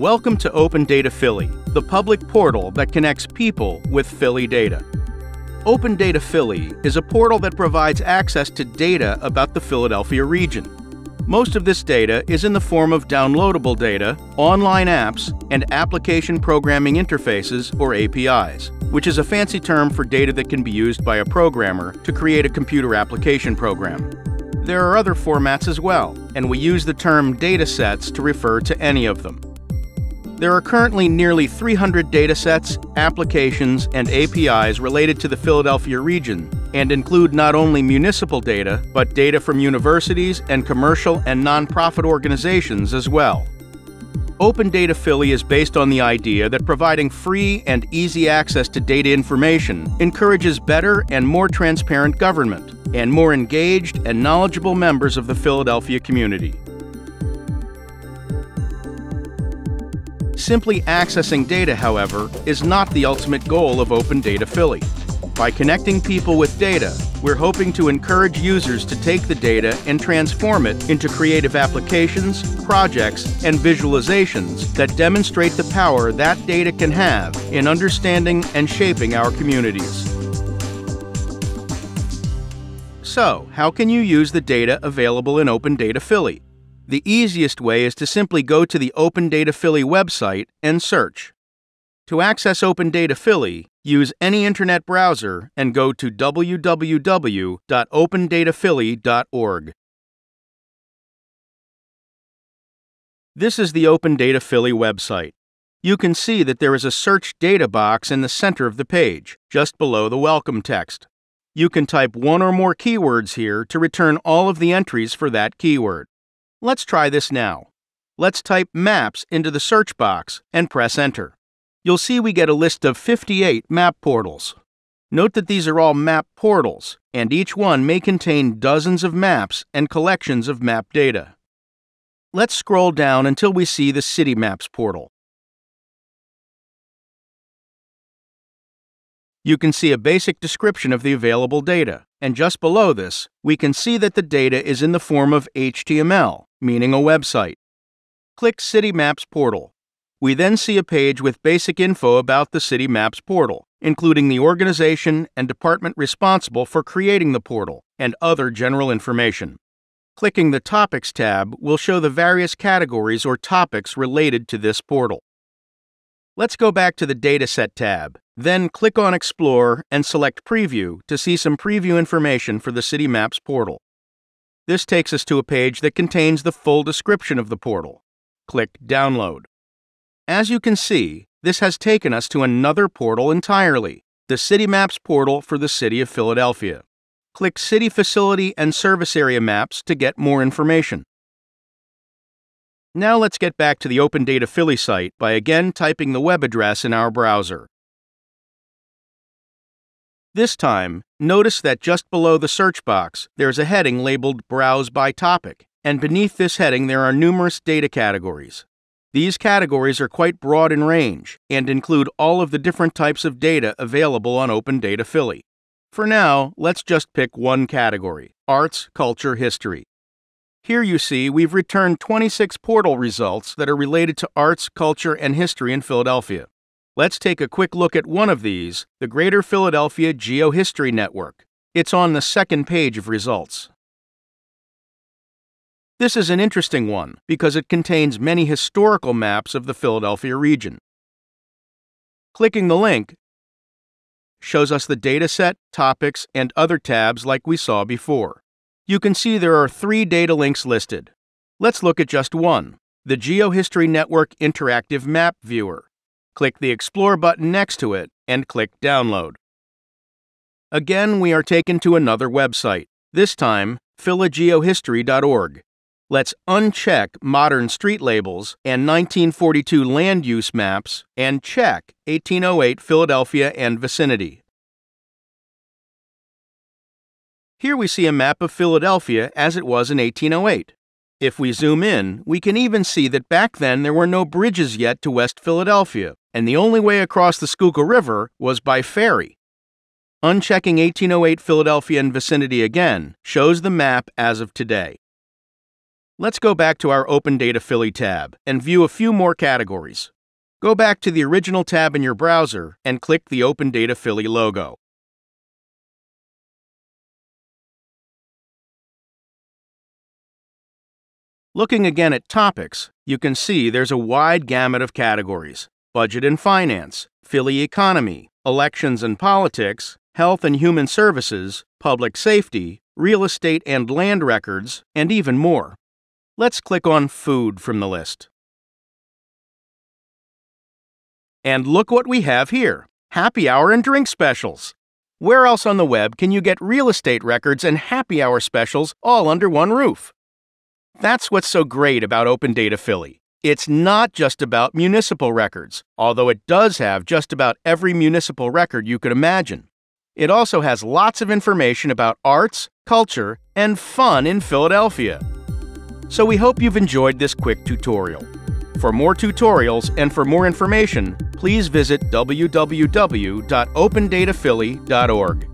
Welcome to Open Data Philly, the public portal that connects people with Philly data. Open Data Philly is a portal that provides access to data about the Philadelphia region. Most of this data is in the form of downloadable data, online apps, and application programming interfaces or APIs, which is a fancy term for data that can be used by a programmer to create a computer application program. There are other formats as well, and we use the term datasets to refer to any of them. There are currently nearly 300 datasets, applications, and APIs related to the Philadelphia region and include not only municipal data, but data from universities and commercial and nonprofit organizations as well. Open Data Philly is based on the idea that providing free and easy access to data information encourages better and more transparent government and more engaged and knowledgeable members of the Philadelphia community. Simply accessing data, however, is not the ultimate goal of Open Data Philly. By connecting people with data, we're hoping to encourage users to take the data and transform it into creative applications, projects, and visualizations that demonstrate the power that data can have in understanding and shaping our communities. So, how can you use the data available in Open Data Philly? The easiest way is to simply go to the Open Data Philly website and search. To access Open Data Philly, use any internet browser and go to www.opendataphilly.org. This is the Open Data Philly website. You can see that there is a Search Data box in the center of the page, just below the welcome text. You can type one or more keywords here to return all of the entries for that keyword. Let's try this now. Let's type MAPS into the search box and press Enter you'll see we get a list of 58 map portals. Note that these are all map portals, and each one may contain dozens of maps and collections of map data. Let's scroll down until we see the City Maps portal. You can see a basic description of the available data, and just below this, we can see that the data is in the form of HTML, meaning a website. Click City Maps portal we then see a page with basic info about the City Maps portal, including the organization and department responsible for creating the portal and other general information. Clicking the Topics tab will show the various categories or topics related to this portal. Let's go back to the Dataset tab, then click on Explore and select Preview to see some preview information for the City Maps portal. This takes us to a page that contains the full description of the portal. Click Download. As you can see, this has taken us to another portal entirely, the City Maps portal for the City of Philadelphia. Click City Facility and Service Area Maps to get more information. Now let's get back to the Open Data Philly site by again typing the web address in our browser. This time, notice that just below the search box, there's a heading labeled Browse by Topic, and beneath this heading there are numerous data categories. These categories are quite broad in range and include all of the different types of data available on Open Data Philly. For now, let's just pick one category Arts, Culture, History. Here you see we've returned 26 portal results that are related to arts, culture, and history in Philadelphia. Let's take a quick look at one of these, the Greater Philadelphia Geohistory Network. It's on the second page of results. This is an interesting one because it contains many historical maps of the Philadelphia region. Clicking the link shows us the dataset, topics, and other tabs like we saw before. You can see there are three data links listed. Let's look at just one, the Geohistory Network Interactive Map Viewer. Click the Explore button next to it and click Download. Again, we are taken to another website, this time philageohistory.org. Let's uncheck modern street labels and 1942 land use maps and check 1808 Philadelphia and vicinity. Here we see a map of Philadelphia as it was in 1808. If we zoom in, we can even see that back then there were no bridges yet to West Philadelphia, and the only way across the Schuylkill River was by ferry. Unchecking 1808 Philadelphia and vicinity again shows the map as of today. Let's go back to our Open Data Philly tab and view a few more categories. Go back to the original tab in your browser and click the Open Data Philly logo. Looking again at topics, you can see there's a wide gamut of categories budget and finance, Philly economy, elections and politics, health and human services, public safety, real estate and land records, and even more. Let's click on Food from the list. And look what we have here happy hour and drink specials. Where else on the web can you get real estate records and happy hour specials all under one roof? That's what's so great about Open Data Philly. It's not just about municipal records, although it does have just about every municipal record you could imagine. It also has lots of information about arts, culture, and fun in Philadelphia. So we hope you've enjoyed this quick tutorial. For more tutorials and for more information, please visit www.opendataphilly.org.